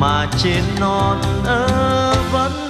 mà trên non ơ vẫn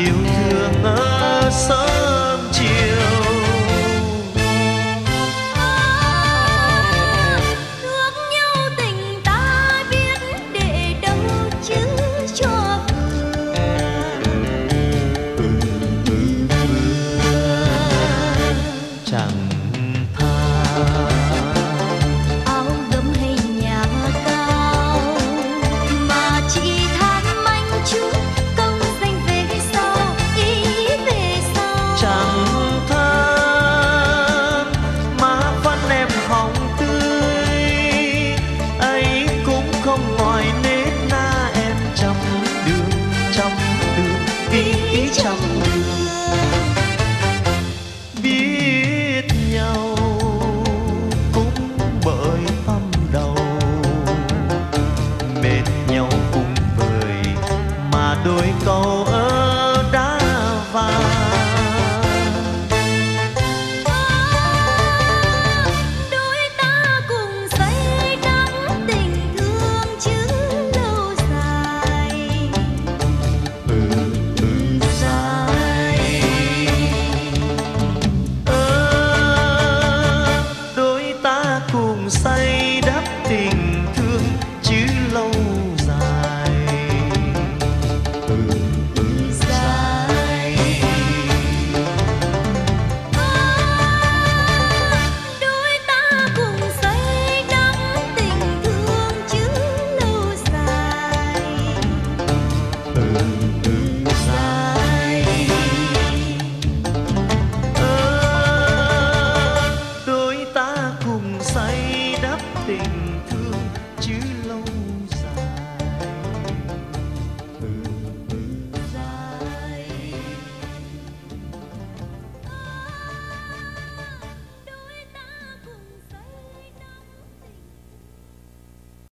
you.